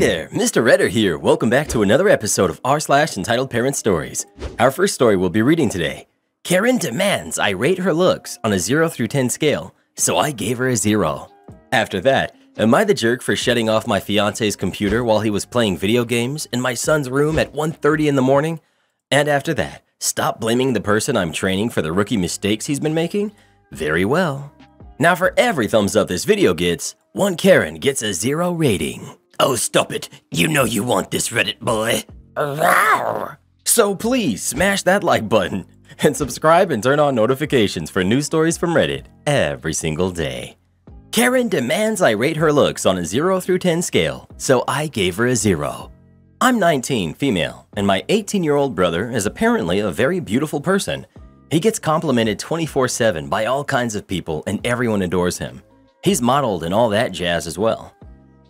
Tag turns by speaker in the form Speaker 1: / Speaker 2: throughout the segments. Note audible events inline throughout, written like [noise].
Speaker 1: there, Mr. Redder here. Welcome back to another episode of r slash entitled Parent Stories. Our first story we'll be reading today. Karen demands I rate her looks on a 0 through 10 scale, so I gave her a 0. After that, am I the jerk for shutting off my fiance's computer while he was playing video games in my son's room at 1.30 in the morning? And after that, stop blaming the person I'm training for the rookie mistakes he's been making? Very well. Now for every thumbs up this video gets, one Karen gets a 0 rating.
Speaker 2: Oh, stop it. You know you want this, Reddit boy.
Speaker 1: So please smash that like button and subscribe and turn on notifications for new stories from Reddit every single day. Karen demands I rate her looks on a 0 through 10 scale, so I gave her a 0. I'm 19, female, and my 18 year old brother is apparently a very beautiful person. He gets complimented 24 7 by all kinds of people, and everyone adores him. He's modeled and all that jazz as well.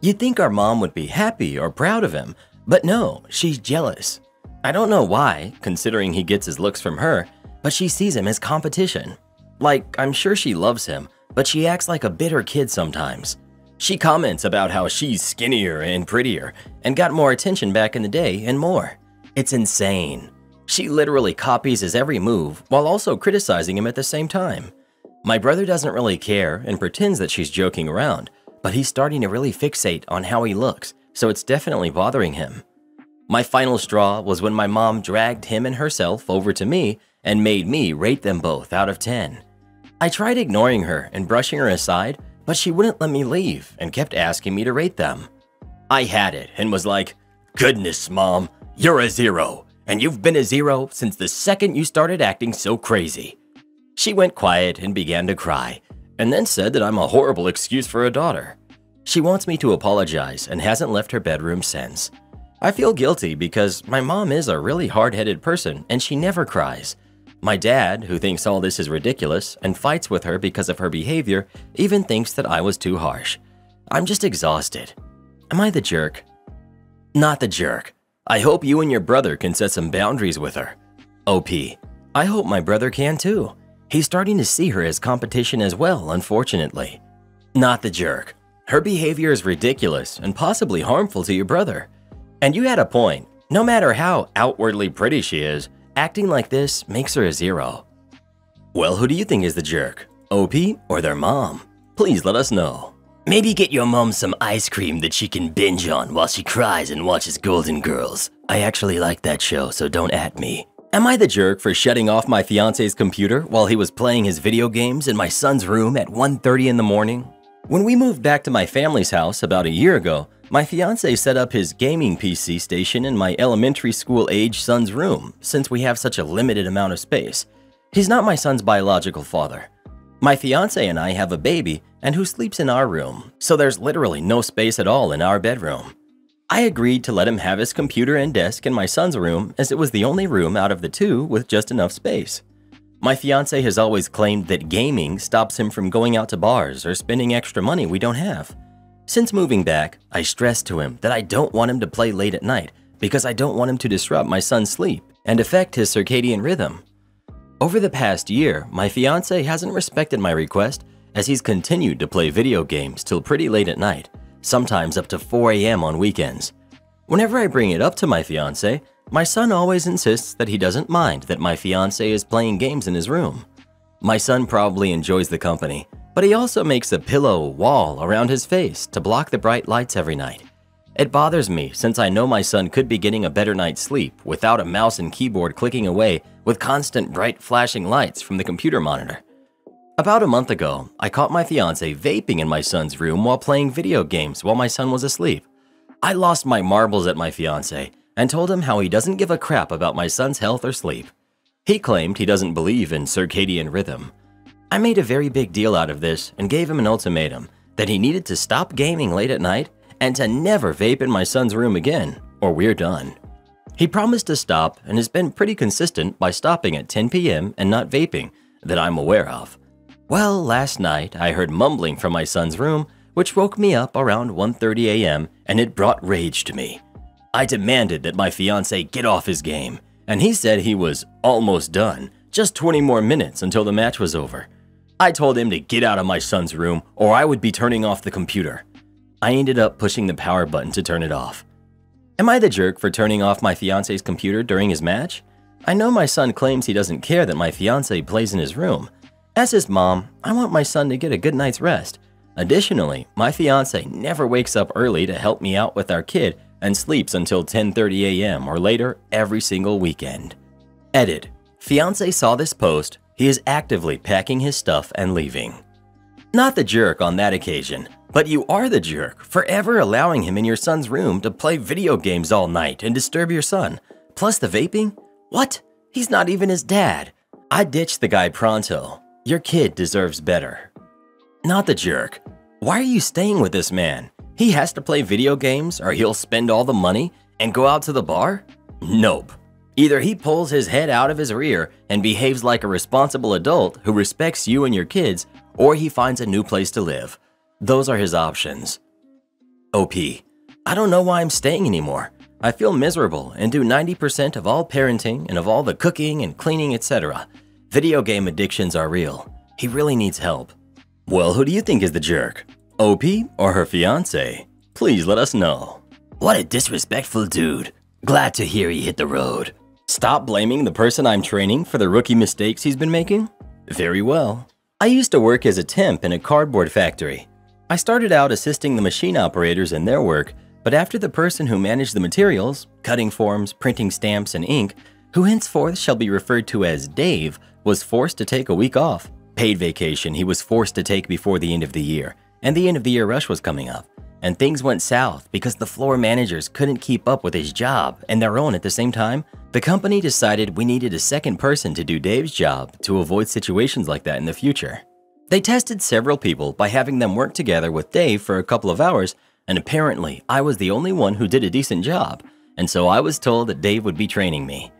Speaker 1: You'd think our mom would be happy or proud of him, but no, she's jealous. I don't know why, considering he gets his looks from her, but she sees him as competition. Like, I'm sure she loves him, but she acts like a bitter kid sometimes. She comments about how she's skinnier and prettier and got more attention back in the day and more. It's insane. She literally copies his every move while also criticizing him at the same time. My brother doesn't really care and pretends that she's joking around, but he's starting to really fixate on how he looks, so it's definitely bothering him. My final straw was when my mom dragged him and herself over to me and made me rate them both out of 10. I tried ignoring her and brushing her aside, but she wouldn't let me leave and kept asking me to rate them. I had it and was like, Goodness, mom, you're a zero, and you've been a zero since the second you started acting so crazy. She went quiet and began to cry, and then said that I'm a horrible excuse for a daughter. She wants me to apologize and hasn't left her bedroom since. I feel guilty because my mom is a really hard headed person and she never cries. My dad, who thinks all this is ridiculous and fights with her because of her behavior, even thinks that I was too harsh. I'm just exhausted. Am I the jerk? Not the jerk. I hope you and your brother can set some boundaries with her. OP. I hope my brother can too. He's starting to see her as competition as well, unfortunately. Not the jerk. Her behavior is ridiculous and possibly harmful to your brother. And you had a point. No matter how outwardly pretty she is, acting like this makes her a zero. Well, who do you think is the jerk? OP or their mom? Please let us know.
Speaker 2: Maybe get your mom some ice cream that she can binge on while she cries and watches Golden Girls. I actually like that show, so don't at me.
Speaker 1: Am I the jerk for shutting off my fiance's computer while he was playing his video games in my son's room at 1.30 in the morning? When we moved back to my family's house about a year ago, my fiance set up his gaming PC station in my elementary school age son's room since we have such a limited amount of space. He's not my son's biological father. My fiance and I have a baby and who sleeps in our room, so there's literally no space at all in our bedroom. I agreed to let him have his computer and desk in my son's room as it was the only room out of the two with just enough space. My fiance has always claimed that gaming stops him from going out to bars or spending extra money we don't have. Since moving back, I stressed to him that I don't want him to play late at night because I don't want him to disrupt my son's sleep and affect his circadian rhythm. Over the past year, my fiance hasn't respected my request as he's continued to play video games till pretty late at night sometimes up to 4 a.m. on weekends. Whenever I bring it up to my fiance, my son always insists that he doesn't mind that my fiance is playing games in his room. My son probably enjoys the company, but he also makes a pillow wall around his face to block the bright lights every night. It bothers me since I know my son could be getting a better night's sleep without a mouse and keyboard clicking away with constant bright flashing lights from the computer monitor. About a month ago, I caught my fiance vaping in my son's room while playing video games while my son was asleep. I lost my marbles at my fiance and told him how he doesn't give a crap about my son's health or sleep. He claimed he doesn't believe in circadian rhythm. I made a very big deal out of this and gave him an ultimatum that he needed to stop gaming late at night and to never vape in my son's room again, or we're done. He promised to stop and has been pretty consistent by stopping at 10 p.m. and not vaping that I'm aware of. Well, last night I heard mumbling from my son's room, which woke me up around 1:30 a.m. and it brought rage to me. I demanded that my fiance get off his game, and he said he was almost done, just 20 more minutes until the match was over. I told him to get out of my son's room or I would be turning off the computer. I ended up pushing the power button to turn it off. Am I the jerk for turning off my fiance's computer during his match? I know my son claims he doesn't care that my fiance plays in his room. As his mom, I want my son to get a good night's rest. Additionally, my fiance never wakes up early to help me out with our kid and sleeps until 10:30 a.m. or later every single weekend. Edit. Fiance saw this post. He is actively packing his stuff and leaving. Not the jerk on that occasion, but you are the jerk for ever allowing him in your son's room to play video games all night and disturb your son. Plus the vaping? What? He's not even his dad. I ditched the guy pronto. Your kid deserves better. Not the jerk. Why are you staying with this man? He has to play video games or he'll spend all the money and go out to the bar? Nope. Either he pulls his head out of his rear and behaves like a responsible adult who respects you and your kids, or he finds a new place to live. Those are his options. OP. I don't know why I'm staying anymore. I feel miserable and do 90% of all parenting and of all the cooking and cleaning, etc. Video game addictions are real. He really needs help. Well, who do you think is the jerk? OP or her fiance? Please let us know.
Speaker 2: What a disrespectful dude. Glad to hear he hit the road.
Speaker 1: Stop blaming the person I'm training for the rookie mistakes he's been making? Very well. I used to work as a temp in a cardboard factory. I started out assisting the machine operators in their work, but after the person who managed the materials, cutting forms, printing stamps, and ink, who henceforth shall be referred to as Dave, was forced to take a week off. Paid vacation he was forced to take before the end of the year, and the end of the year rush was coming up. And things went south because the floor managers couldn't keep up with his job and their own at the same time. The company decided we needed a second person to do Dave's job to avoid situations like that in the future. They tested several people by having them work together with Dave for a couple of hours, and apparently I was the only one who did a decent job, and so I was told that Dave would be training me.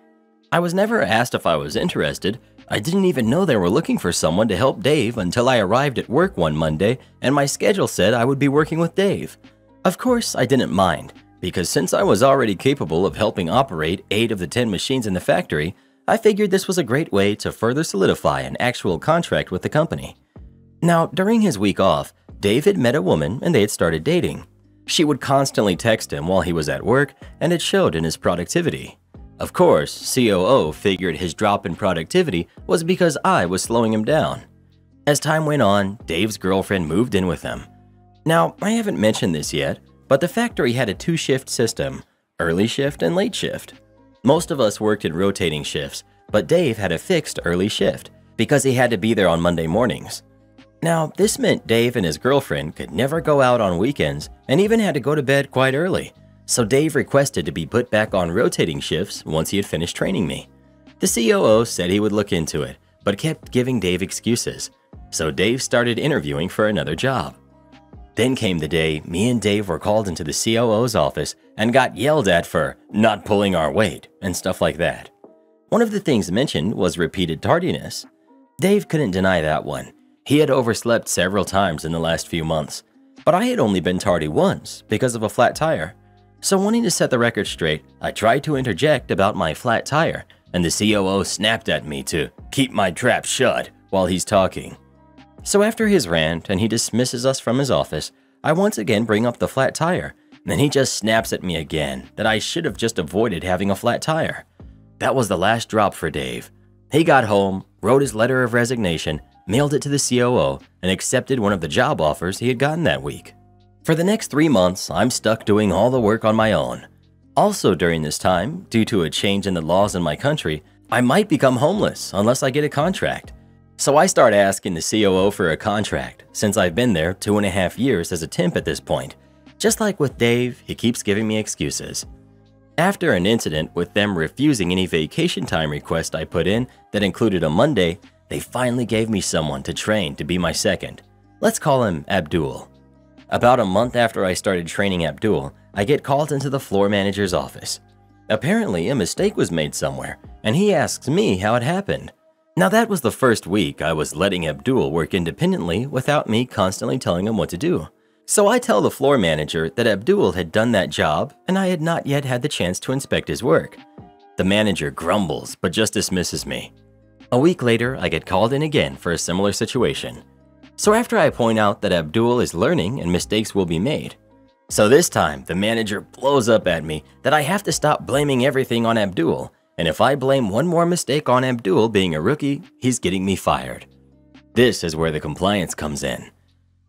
Speaker 1: I was never asked if I was interested, I didn't even know they were looking for someone to help Dave until I arrived at work one Monday and my schedule said I would be working with Dave. Of course, I didn't mind, because since I was already capable of helping operate 8 of the 10 machines in the factory, I figured this was a great way to further solidify an actual contract with the company. Now, during his week off, Dave had met a woman and they had started dating. She would constantly text him while he was at work, and it showed in his productivity. Of course, COO figured his drop in productivity was because I was slowing him down. As time went on, Dave's girlfriend moved in with him. Now, I haven't mentioned this yet, but the factory had a two shift system early shift and late shift. Most of us worked in rotating shifts, but Dave had a fixed early shift because he had to be there on Monday mornings. Now, this meant Dave and his girlfriend could never go out on weekends and even had to go to bed quite early so Dave requested to be put back on rotating shifts once he had finished training me. The COO said he would look into it, but kept giving Dave excuses, so Dave started interviewing for another job. Then came the day me and Dave were called into the COO's office and got yelled at for not pulling our weight and stuff like that. One of the things mentioned was repeated tardiness. Dave couldn't deny that one. He had overslept several times in the last few months, but I had only been tardy once because of a flat tire. So wanting to set the record straight, I tried to interject about my flat tire, and the COO snapped at me to keep my trap shut while he's talking. So after his rant and he dismisses us from his office, I once again bring up the flat tire, and then he just snaps at me again that I should have just avoided having a flat tire. That was the last drop for Dave. He got home, wrote his letter of resignation, mailed it to the COO, and accepted one of the job offers he had gotten that week. For the next three months, I'm stuck doing all the work on my own. Also, during this time, due to a change in the laws in my country, I might become homeless unless I get a contract. So I start asking the COO for a contract, since I've been there two and a half years as a temp at this point. Just like with Dave, he keeps giving me excuses. After an incident with them refusing any vacation time request I put in that included a Monday, they finally gave me someone to train to be my second. Let's call him Abdul. About a month after I started training Abdul, I get called into the floor manager's office. Apparently, a mistake was made somewhere, and he asks me how it happened. Now, that was the first week I was letting Abdul work independently without me constantly telling him what to do. So I tell the floor manager that Abdul had done that job and I had not yet had the chance to inspect his work. The manager grumbles but just dismisses me. A week later, I get called in again for a similar situation. So after I point out that Abdul is learning and mistakes will be made, So this time, the manager blows up at me that I have to stop blaming everything on Abdul, and if I blame one more mistake on Abdul being a rookie, he's getting me fired. This is where the compliance comes in.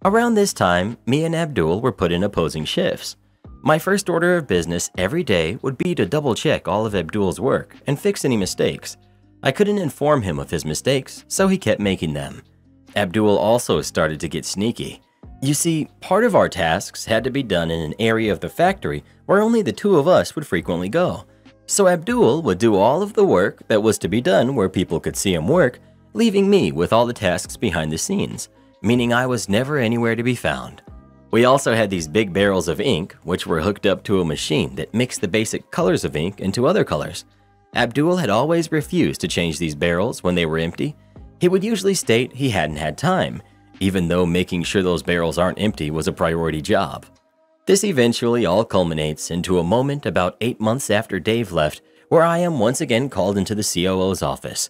Speaker 1: Around this time, me and Abdul were put in opposing shifts. My first order of business every day would be to double check all of Abdul's work and fix any mistakes. I couldn't inform him of his mistakes, so he kept making them. Abdul also started to get sneaky. You see, part of our tasks had to be done in an area of the factory where only the two of us would frequently go. So Abdul would do all of the work that was to be done where people could see him work, leaving me with all the tasks behind the scenes, meaning I was never anywhere to be found. We also had these big barrels of ink, which were hooked up to a machine that mixed the basic colors of ink into other colors. Abdul had always refused to change these barrels when they were empty. He would usually state he hadn't had time, even though making sure those barrels aren't empty was a priority job. This eventually all culminates into a moment about eight months after Dave left, where I am once again called into the COO's office.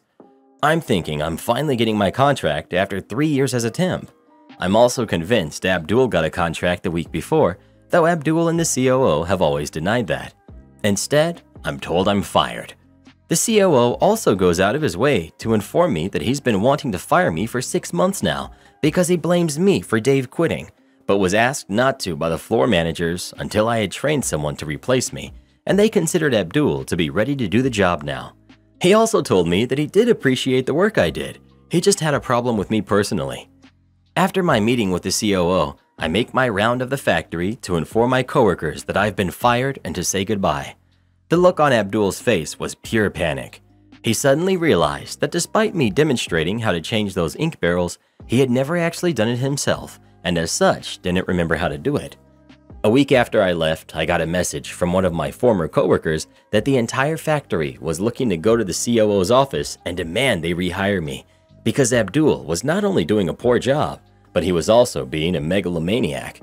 Speaker 1: I'm thinking I'm finally getting my contract after three years as a temp. I'm also convinced Abdul got a contract the week before, though Abdul and the COO have always denied that. Instead, I'm told I'm fired. The COO also goes out of his way to inform me that he's been wanting to fire me for six months now because he blames me for Dave quitting, but was asked not to by the floor managers until I had trained someone to replace me, and they considered Abdul to be ready to do the job now. He also told me that he did appreciate the work I did, he just had a problem with me personally. After my meeting with the COO, I make my round of the factory to inform my coworkers that I've been fired and to say goodbye. The look on Abdul's face was pure panic. He suddenly realized that despite me demonstrating how to change those ink barrels, he had never actually done it himself, and as such, didn't remember how to do it. A week after I left, I got a message from one of my former coworkers that the entire factory was looking to go to the COO's office and demand they rehire me because Abdul was not only doing a poor job, but he was also being a megalomaniac.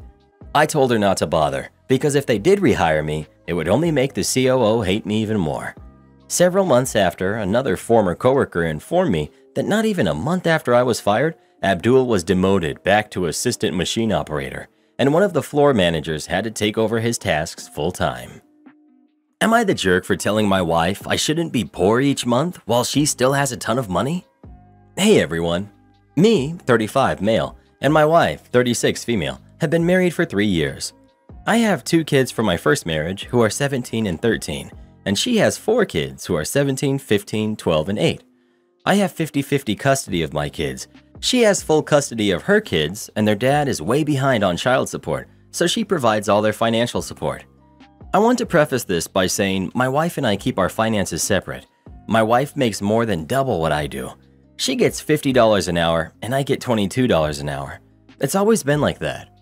Speaker 1: I told her not to bother, because if they did rehire me, it would only make the COO hate me even more. Several months after, another former coworker informed me that not even a month after I was fired, Abdul was demoted back to assistant machine operator, and one of the floor managers had to take over his tasks full time. Am I the jerk for telling my wife I shouldn't be poor each month while she still has a ton of money? Hey everyone. Me, 35 male, and my wife, 36 female, have been married for three years. I have two kids from my first marriage who are 17 and 13, and she has four kids who are 17, 15, 12, and 8. I have 50 50 custody of my kids. She has full custody of her kids, and their dad is way behind on child support, so she provides all their financial support. I want to preface this by saying my wife and I keep our finances separate. My wife makes more than double what I do, she gets $50 an hour, and I get $22 an hour. It's always been like that.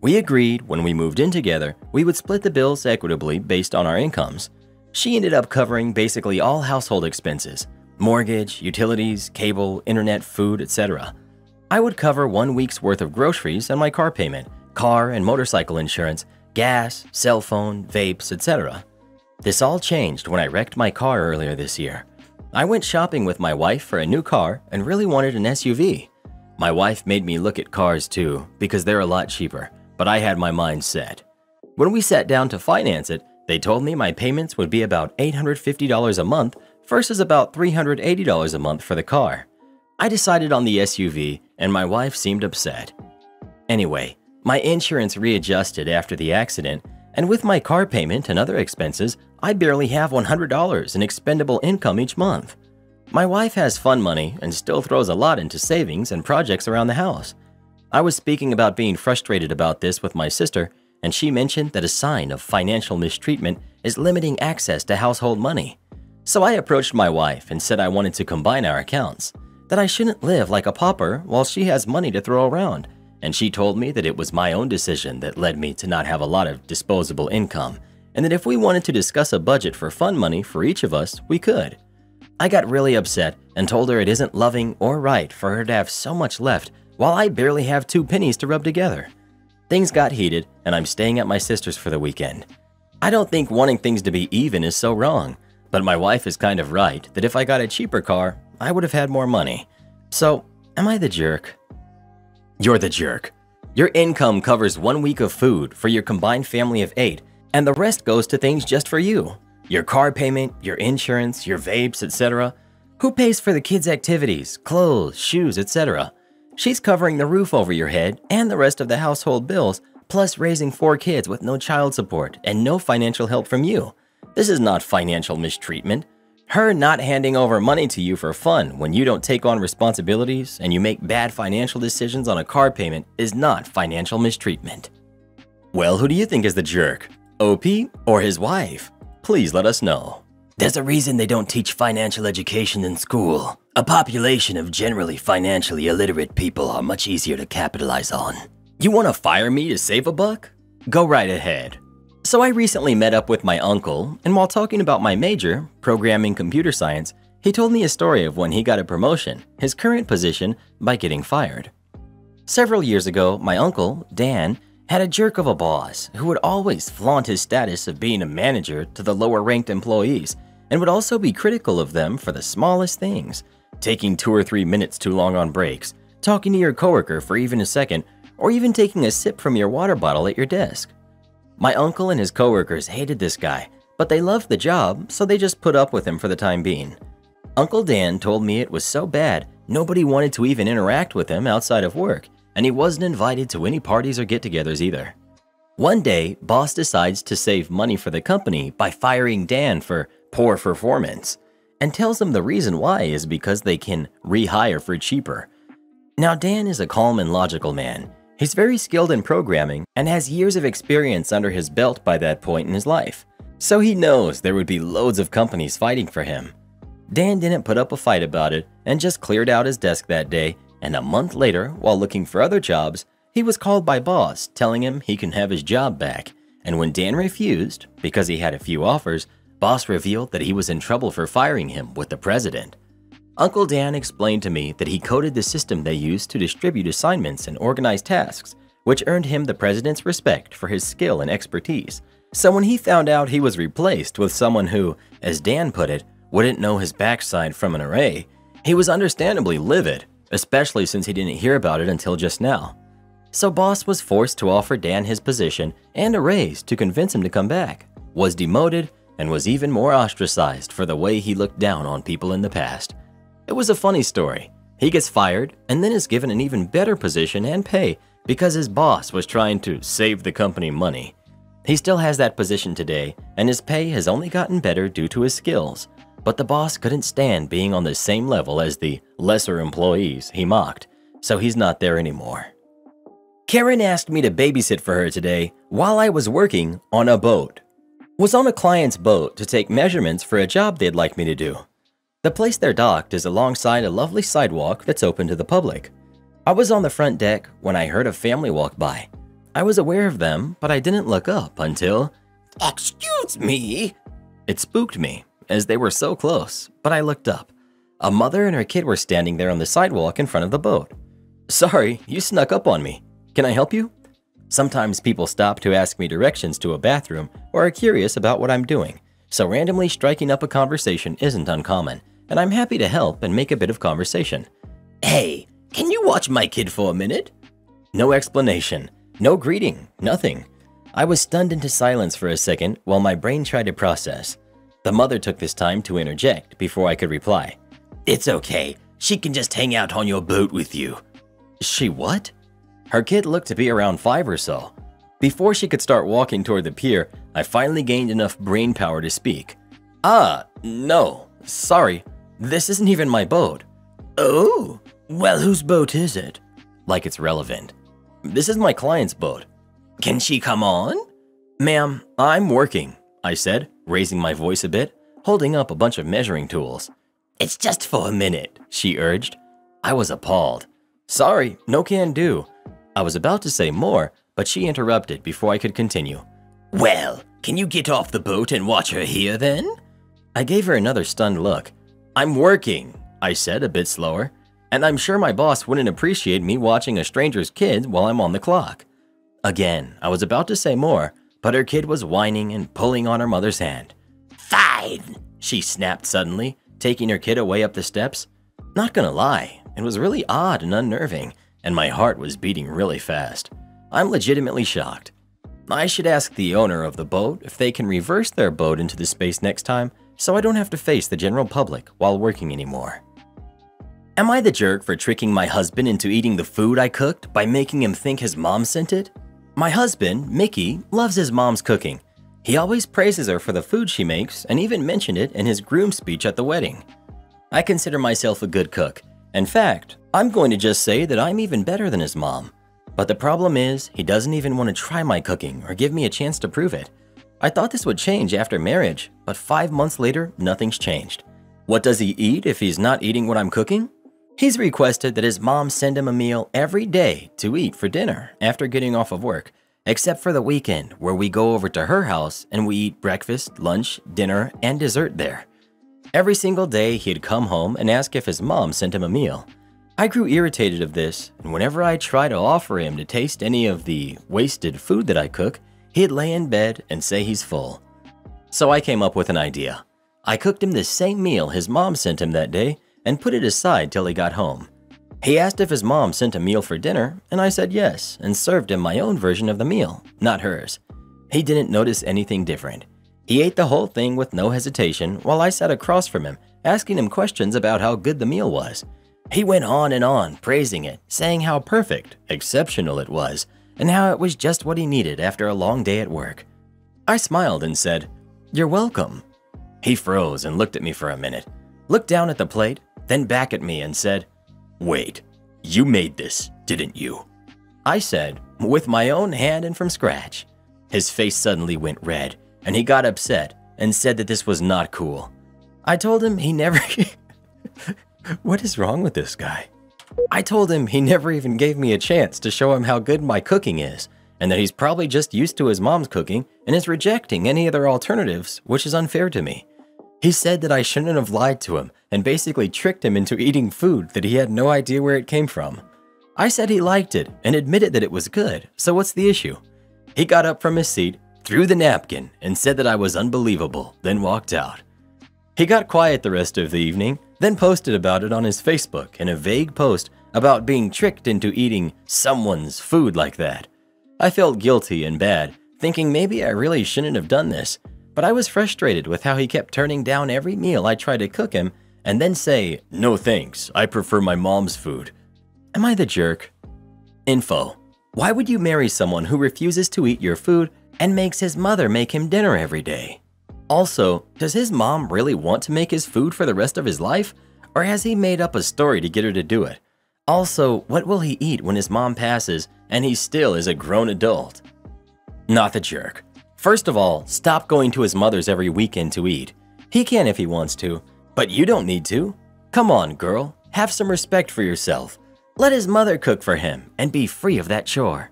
Speaker 1: We agreed when we moved in together we would split the bills equitably based on our incomes. She ended up covering basically all household expenses mortgage, utilities, cable, internet, food, etc. I would cover one week's worth of groceries and my car payment, car and motorcycle insurance, gas, cell phone, vapes, etc. This all changed when I wrecked my car earlier this year. I went shopping with my wife for a new car and really wanted an SUV. My wife made me look at cars too, because they're a lot cheaper, but I had my mind set. When we sat down to finance it, they told me my payments would be about $850 a month versus about $380 a month for the car. I decided on the SUV, and my wife seemed upset. Anyway, my insurance readjusted after the accident, and with my car payment and other expenses, I barely have $100 in expendable income each month. My wife has fun money and still throws a lot into savings and projects around the house. I was speaking about being frustrated about this with my sister, and she mentioned that a sign of financial mistreatment is limiting access to household money. So I approached my wife and said I wanted to combine our accounts, that I shouldn't live like a pauper while she has money to throw around, and she told me that it was my own decision that led me to not have a lot of disposable income and that if we wanted to discuss a budget for fun money for each of us, we could. I got really upset and told her it isn't loving or right for her to have so much left while I barely have two pennies to rub together. Things got heated, and I'm staying at my sister's for the weekend. I don't think wanting things to be even is so wrong, but my wife is kind of right that if I got a cheaper car, I would have had more money. So, am I the jerk? You're the jerk. Your income covers one week of food for your combined family of eight, and the rest goes to things just for you. Your car payment, your insurance, your vapes, etc. Who pays for the kids' activities, clothes, shoes, etc.? She's covering the roof over your head and the rest of the household bills, plus raising four kids with no child support and no financial help from you. This is not financial mistreatment. Her not handing over money to you for fun when you don't take on responsibilities and you make bad financial decisions on a car payment is not financial mistreatment. Well, who do you think is the jerk? OP or his wife? Please let us know.
Speaker 2: There's a reason they don't teach financial education in school. A population of generally financially illiterate people are much easier to capitalize on.
Speaker 1: You want to fire me to save a buck? Go right ahead. So I recently met up with my uncle, and while talking about my major, programming computer science, he told me a story of when he got a promotion, his current position, by getting fired. Several years ago, my uncle, Dan, had a jerk of a boss who would always flaunt his status of being a manager to the lower ranked employees and would also be critical of them for the smallest things, taking two or three minutes too long on breaks, talking to your coworker for even a second, or even taking a sip from your water bottle at your desk. My uncle and his coworkers hated this guy, but they loved the job, so they just put up with him for the time being. Uncle Dan told me it was so bad, nobody wanted to even interact with him outside of work, and he wasn't invited to any parties or get togethers either. One day, boss decides to save money for the company by firing Dan for poor performance, and tells them the reason why is because they can rehire for cheaper. Now, Dan is a calm and logical man, He's very skilled in programming and has years of experience under his belt by that point in his life, so he knows there would be loads of companies fighting for him. Dan didn't put up a fight about it and just cleared out his desk that day, and a month later, while looking for other jobs, he was called by boss telling him he can have his job back. And when Dan refused, because he had a few offers, boss revealed that he was in trouble for firing him with the president. Uncle Dan explained to me that he coded the system they used to distribute assignments and organize tasks, which earned him the president's respect for his skill and expertise. So when he found out he was replaced with someone who, as Dan put it, wouldn't know his backside from an array, he was understandably livid, especially since he didn't hear about it until just now. So boss was forced to offer Dan his position and a raise to convince him to come back, was demoted, and was even more ostracized for the way he looked down on people in the past. It was a funny story. He gets fired and then is given an even better position and pay because his boss was trying to save the company money. He still has that position today, and his pay has only gotten better due to his skills. But the boss couldn't stand being on the same level as the lesser employees he mocked, so he's not there anymore. Karen asked me to babysit for her today while I was working on a boat. Was on a client's boat to take measurements for a job they'd like me to do. The place they're docked is alongside a lovely sidewalk that's open to the public. I was on the front deck when I heard a family walk by. I was aware of them, but I didn't look up until. Excuse me! It spooked me, as they were so close, but I looked up. A mother and her kid were standing there on the sidewalk in front of the boat. Sorry, you snuck up on me. Can I help you? Sometimes people stop to ask me directions to a bathroom or are curious about what I'm doing, so randomly striking up a conversation isn't uncommon, and I'm happy to help and make a bit of conversation. Hey, can you watch my kid for a minute? No explanation, no greeting, nothing. I was stunned into silence for a second while my brain tried to process. The mother took this time to interject before I could reply.
Speaker 2: It's okay, she can just hang out on your boat with you.
Speaker 1: She what? Her kid looked to be around five or so. Before she could start walking toward the pier, I finally gained enough brain power to speak. Ah, no, sorry, this isn't even my boat.
Speaker 2: Oh, well, whose boat is it?
Speaker 1: Like it's relevant. This is my client's boat.
Speaker 2: Can she come on?
Speaker 1: Ma'am, I'm working, I said, raising my voice a bit, holding up a bunch of measuring tools.
Speaker 2: It's just for a minute, she urged.
Speaker 1: I was appalled. Sorry, no can do. I was about to say more, but she interrupted before I could continue.
Speaker 2: Well, can you get off the boat and watch her here then?
Speaker 1: I gave her another stunned look. I'm working, I said a bit slower, and I'm sure my boss wouldn't appreciate me watching a stranger's kid while I'm on the clock. Again, I was about to say more, but her kid was whining and pulling on her mother's hand.
Speaker 2: Fine,
Speaker 1: she snapped suddenly, taking her kid away up the steps. Not gonna lie, it was really odd and unnerving, and my heart was beating really fast. I'm legitimately shocked. I should ask the owner of the boat if they can reverse their boat into the space next time so I don't have to face the general public while working anymore. Am I the jerk for tricking my husband into eating the food I cooked by making him think his mom sent it? My husband, Mickey, loves his mom's cooking. He always praises her for the food she makes and even mentioned it in his groom speech at the wedding. I consider myself a good cook. In fact, I'm going to just say that I'm even better than his mom. But the problem is, he doesn't even want to try my cooking or give me a chance to prove it. I thought this would change after marriage, but five months later, nothing's changed. What does he eat if he's not eating what I'm cooking? He's requested that his mom send him a meal every day to eat for dinner after getting off of work, except for the weekend where we go over to her house and we eat breakfast, lunch, dinner, and dessert there. Every single day, he'd come home and ask if his mom sent him a meal. I grew irritated of this, and whenever I try to offer him to taste any of the wasted food that I cook, he'd lay in bed and say he's full. So I came up with an idea. I cooked him the same meal his mom sent him that day and put it aside till he got home. He asked if his mom sent a meal for dinner, and I said yes and served him my own version of the meal, not hers. He didn't notice anything different. He ate the whole thing with no hesitation while I sat across from him, asking him questions about how good the meal was. He went on and on, praising it, saying how perfect, exceptional it was, and how it was just what he needed after a long day at work. I smiled and said, You're welcome. He froze and looked at me for a minute, looked down at the plate, then back at me and said, Wait, you made this, didn't you? I said, With my own hand and from scratch. His face suddenly went red, and he got upset and said that this was not cool. I told him he never. [laughs] What is wrong with this guy? I told him he never even gave me a chance to show him how good my cooking is, and that he's probably just used to his mom's cooking and is rejecting any other alternatives, which is unfair to me. He said that I shouldn't have lied to him and basically tricked him into eating food that he had no idea where it came from. I said he liked it and admitted that it was good, so what's the issue? He got up from his seat, threw the napkin, and said that I was unbelievable, then walked out. He got quiet the rest of the evening, then posted about it on his Facebook in a vague post about being tricked into eating someone's food like that. I felt guilty and bad, thinking maybe I really shouldn't have done this, but I was frustrated with how he kept turning down every meal I tried to cook him and then say, No thanks, I prefer my mom's food. Am I the jerk? Info Why would you marry someone who refuses to eat your food and makes his mother make him dinner every day? Also, does his mom really want to make his food for the rest of his life? Or has he made up a story to get her to do it? Also, what will he eat when his mom passes and he still is a grown adult? Not the jerk. First of all, stop going to his mother's every weekend to eat. He can if he wants to, but you don't need to. Come on, girl, have some respect for yourself. Let his mother cook for him and be free of that chore.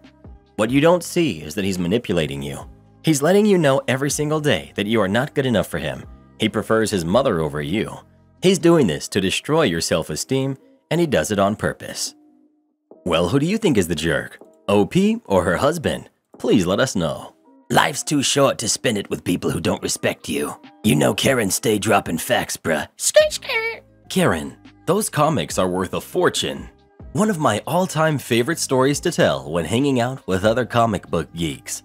Speaker 1: What you don't see is that he's manipulating you. He's letting you know every single day that you are not good enough for him. He prefers his mother over you. He's doing this to destroy your self esteem, and he does it on purpose. Well, who do you think is the jerk? OP or her husband? Please let us know.
Speaker 2: Life's too short to spend it with people who don't respect you. You know Karen stay dropping facts, bruh. Skirt, skirt.
Speaker 1: Karen, those comics are worth a fortune. One of my all time favorite stories to tell when hanging out with other comic book geeks.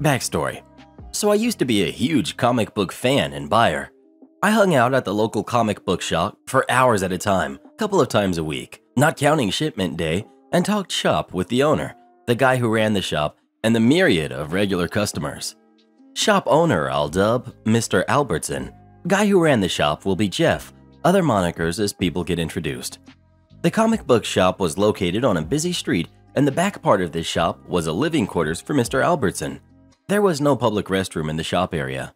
Speaker 1: Backstory So, I used to be a huge comic book fan and buyer. I hung out at the local comic book shop for hours at a time, a couple of times a week, not counting shipment day, and talked shop with the owner, the guy who ran the shop, and the myriad of regular customers. Shop owner I'll dub Mr. Albertson. Guy who ran the shop will be Jeff, other monikers as people get introduced. The comic book shop was located on a busy street, and the back part of this shop was a living quarters for Mr. Albertson. There was no public restroom in the shop area.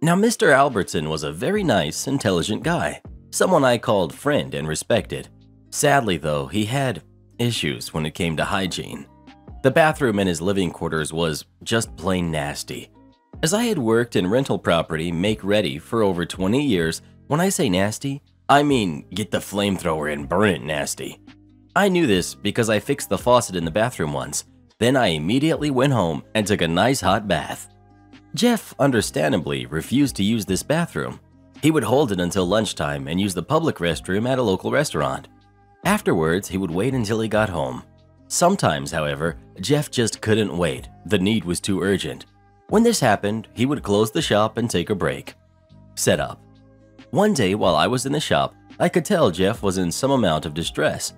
Speaker 1: Now, Mr. Albertson was a very nice, intelligent guy, someone I called friend and respected. Sadly, though, he had issues when it came to hygiene. The bathroom in his living quarters was just plain nasty. As I had worked in rental property make ready for over 20 years, when I say nasty, I mean get the flamethrower and burn it nasty. I knew this because I fixed the faucet in the bathroom once, then I immediately went home and took a nice hot bath. Jeff, understandably, refused to use this bathroom. He would hold it until lunchtime and use the public restroom at a local restaurant. Afterwards, he would wait until he got home. Sometimes, however, Jeff just couldn't wait. The need was too urgent. When this happened, he would close the shop and take a break. Setup. One day while I was in the shop, I could tell Jeff was in some amount of distress.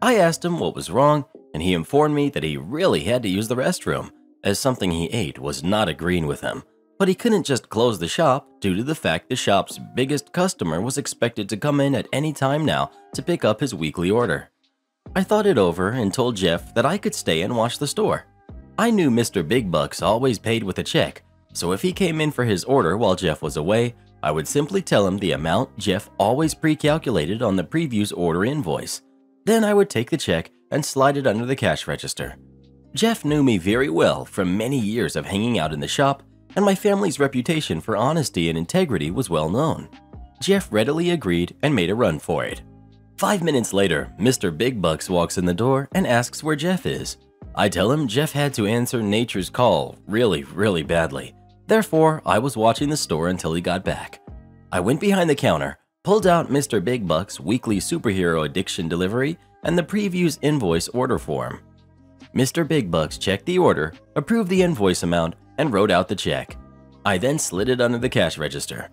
Speaker 1: I asked him what was wrong, and he informed me that he really had to use the restroom, as something he ate was not agreeing with him. But he couldn't just close the shop due to the fact the shop's biggest customer was expected to come in at any time now to pick up his weekly order. I thought it over and told Jeff that I could stay and watch the store. I knew Mr. Big Bucks always paid with a check, so if he came in for his order while Jeff was away, I would simply tell him the amount Jeff always pre-calculated on the previous order invoice. Then I would take the check and slide it under the cash register. Jeff knew me very well from many years of hanging out in the shop, and my family's reputation for honesty and integrity was well known. Jeff readily agreed and made a run for it. Five minutes later, Mr. Big Bucks walks in the door and asks where Jeff is. I tell him Jeff had to answer nature's call really, really badly. Therefore, I was watching the store until he got back. I went behind the counter, pulled out Mr. Big Buck's weekly superhero addiction delivery and the preview's invoice order form. Mr. Big Bucks checked the order, approved the invoice amount, and wrote out the check. I then slid it under the cash register.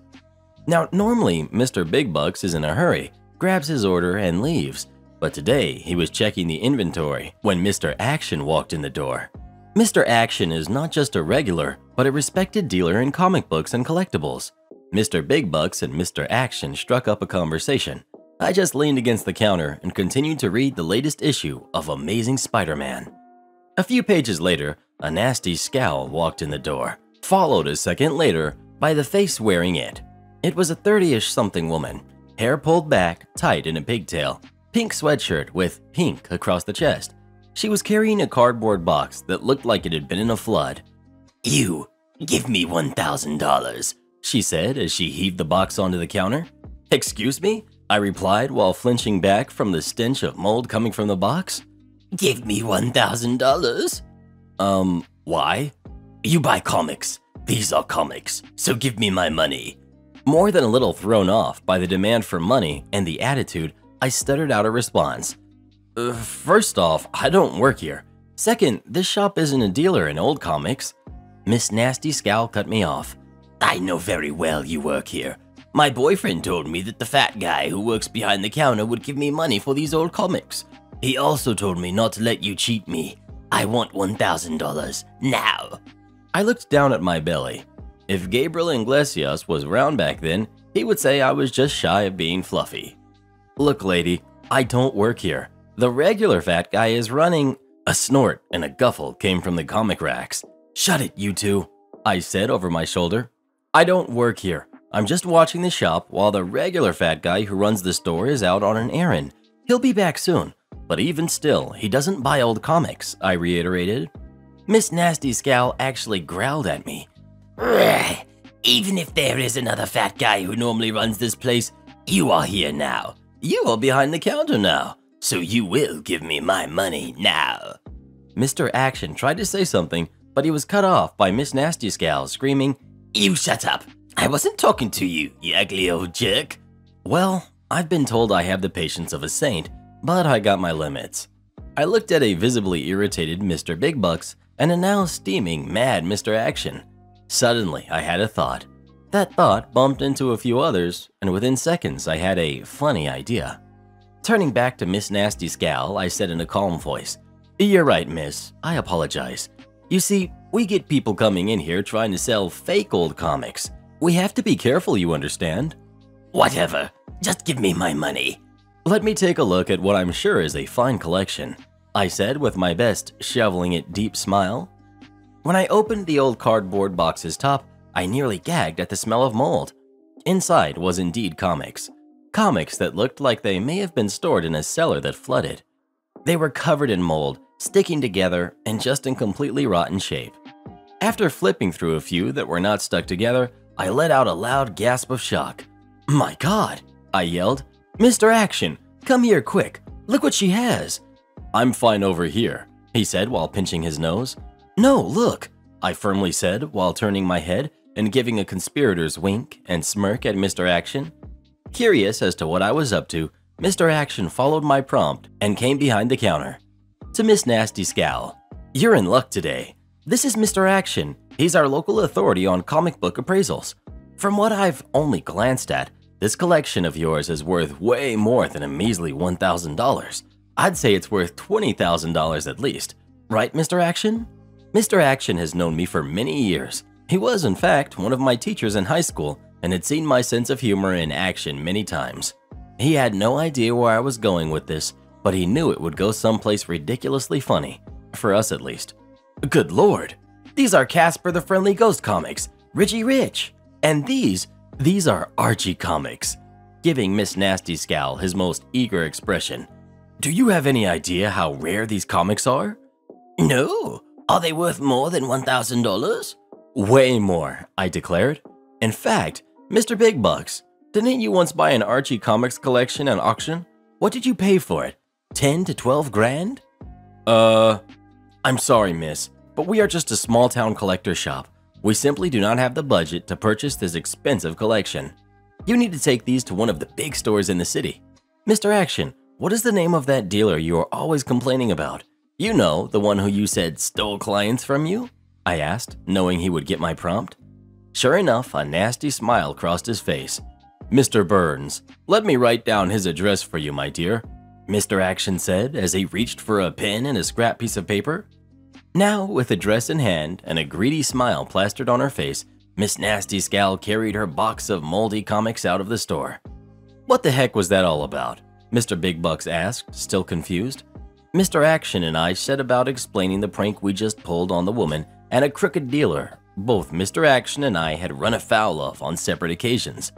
Speaker 1: Now, normally, Mr. Big Bucks is in a hurry, grabs his order, and leaves. But today, he was checking the inventory when Mr. Action walked in the door. Mr. Action is not just a regular, but a respected dealer in comic books and collectibles. Mr. Big Bucks and Mr. Action struck up a conversation. I just leaned against the counter and continued to read the latest issue of Amazing Spider-Man. A few pages later, a nasty scowl walked in the door, followed a second later by the face wearing it. It was a 30-ish something woman, hair pulled back, tight in a pigtail, pink sweatshirt with pink across the chest. She was carrying a cardboard box that looked like it had been in a flood.
Speaker 2: You, give me $1,000,
Speaker 1: she said as she heaved the box onto the counter. Excuse me? I replied while flinching back from the stench of mold coming from the box.
Speaker 2: Give me $1,000.
Speaker 1: Um, why?
Speaker 2: You buy comics. These are comics, so give me my money.
Speaker 1: More than a little thrown off by the demand for money and the attitude, I stuttered out a response. First off, I don't work here. Second, this shop isn't a dealer in old comics. Miss Nasty Scowl cut me off.
Speaker 2: I know very well you work here. My boyfriend told me that the fat guy who works behind the counter would give me money for these old comics. He also told me not to let you cheat me. I want $1,000 now.
Speaker 1: I looked down at my belly. If Gabriel Iglesias was around back then, he would say I was just shy of being fluffy. Look, lady, I don't work here. The regular fat guy is running. A snort and a guffle came from the comic racks. Shut it, you two, I said over my shoulder. I don't work here. I'm just watching the shop while the regular fat guy who runs the store is out on an errand. He'll be back soon. But even still, he doesn't buy old comics, I reiterated. Miss Nasty Scowl actually growled at me.
Speaker 2: Even if there is another fat guy who normally runs this place, you are here now. You are behind the counter now, so you will give me my money now.
Speaker 1: Mr. Action tried to say something, but he was cut off by Miss Nasty Scowl screaming,
Speaker 2: You shut up! I wasn't talking to you, you ugly old jerk.
Speaker 1: Well, I've been told I have the patience of a saint, but I got my limits. I looked at a visibly irritated Mr. Big Bucks and a now steaming mad Mr. Action. Suddenly, I had a thought. That thought bumped into a few others, and within seconds, I had a funny idea. Turning back to Miss Nasty Scowl, I said in a calm voice, You're right, miss. I apologize. You see, we get people coming in here trying to sell fake old comics. We have to be careful, you understand?
Speaker 2: Whatever. Just give me my money.
Speaker 1: Let me take a look at what I'm sure is a fine collection, I said with my best shoveling it deep smile. When I opened the old cardboard box's top, I nearly gagged at the smell of mold. Inside was indeed comics. Comics that looked like they may have been stored in a cellar that flooded. They were covered in mold, sticking together, and just in completely rotten shape. After flipping through a few that were not stuck together, I let out a loud gasp of shock. My god, I yelled. Mr. Action, come here quick. Look what she has. I'm fine over here, he said while pinching his nose. No, look, I firmly said while turning my head and giving a conspirator's wink and smirk at Mr. Action. Curious as to what I was up to, Mr. Action followed my prompt and came behind the counter. to Miss Nasty Scowl. You're in luck today. This is Mr. Action. He's our local authority on comic book appraisals. From what I've only glanced at, this collection of yours is worth way more than a measly $1,000. I'd say it's worth $20,000 at least. Right, Mr. Action? Mr. Action has known me for many years. He was, in fact, one of my teachers in high school and had seen my sense of humor in action many times. He had no idea where I was going with this, but he knew it would go someplace ridiculously funny, for us at least. Good lord, these are Casper the Friendly Ghost comics, Richie Rich, and these, these are Archie comics, giving Miss Nasty Scowl his most eager expression. Do you have any idea how rare these comics are?
Speaker 2: No. Are they worth more than $1,000?
Speaker 1: Way more, I declared. In fact, Mr. Big Bucks, didn't you once buy an Archie comics collection at auction? What did you pay for it? 10 to 12 grand? Uh, I'm sorry, miss, but we are just a small town collector shop. We simply do not have the budget to purchase this expensive collection. You need to take these to one of the big stores in the city. Mr. Action, what is the name of that dealer you are always complaining about? You know, the one who you said stole clients from you? I asked, knowing he would get my prompt. Sure enough, a nasty smile crossed his face. Mr. Burns, let me write down his address for you, my dear. Mr. Action said as he reached for a pen and a scrap piece of paper. Now, with address in hand and a greedy smile plastered on her face, Miss Nasty Scowl carried her box of moldy comics out of the store. What the heck was that all about? Mr. Big Bucks asked, still confused. Mr. Action and I set about explaining the prank we just pulled on the woman and a crooked dealer both Mr. Action and I had run afoul of on separate occasions.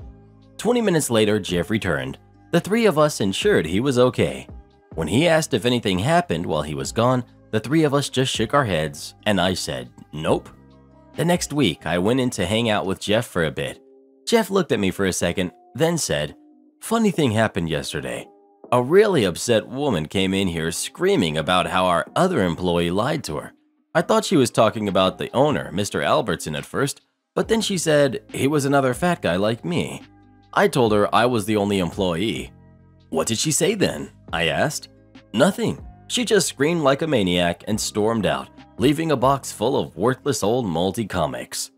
Speaker 1: Twenty minutes later, Jeff returned. The three of us ensured he was okay. When he asked if anything happened while he was gone, the three of us just shook our heads, and I said, nope. The next week, I went in to hang out with Jeff for a bit. Jeff looked at me for a second, then said, Funny thing happened yesterday. A really upset woman came in here screaming about how our other employee lied to her. I thought she was talking about the owner, Mr. Albertson, at first, but then she said he was another fat guy like me. I told her I was the only employee. What did she say then? I asked. Nothing. She just screamed like a maniac and stormed out, leaving a box full of worthless old multi comics.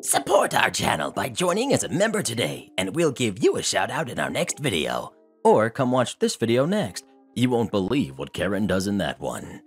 Speaker 2: Support our channel by joining as a member today, and we'll give you a shout out in our next video.
Speaker 1: Or come watch this video next. You won't believe what Karen does in that one.